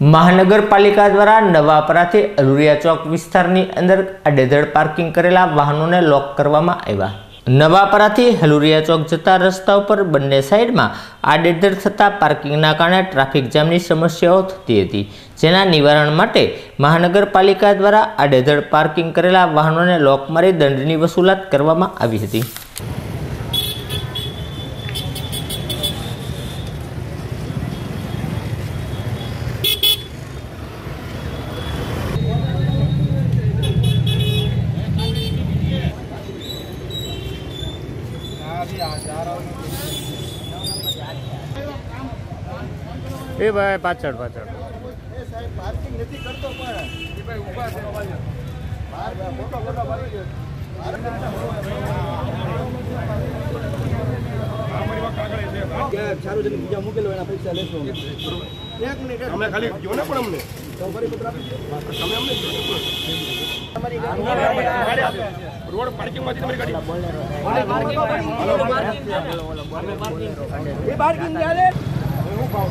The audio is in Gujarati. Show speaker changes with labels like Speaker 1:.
Speaker 1: મહાનગરપાલિકા દ્વારા નવાપરાથી અલુરિયા ચોક વિસ્તારની અંદર આડેધડ પાર્કિંગ કરેલા વાહનોને લોક કરવામાં આવ્યા. નવાપરાથી હલુરિયા ચોક જતા રસ્તા ઉપર બંને સાઈડમાં આડેધડ થતા પાર્કિંગના કારણે ટ્રાફિક જામની સમસ્યાઓ થતી હતી, જેના નિવારણ માટે મહાનગરપાલિકા દ્વારા આડેધડ પાર્કિંગ કરેલા વાહનોને લોક મારી દંડની વસૂલાત કરવામાં આવી હતી.
Speaker 2: એ ભાઈ પાછળ પાછળ.
Speaker 3: પાર્કિંગ નથી કરતો પણ સાર્વજનિક બીજા મૂકેલો એના પૈસા લેશો એક મિનિટ
Speaker 4: અમે ખાલી જો ને પણ. અમને. તમે અમને જો ને પણ. રોડ પાર્કિંગમાંથી તમારી ગાડી
Speaker 3: એ પાર્કિંગ ચાલે
Speaker 4: હું ભાવ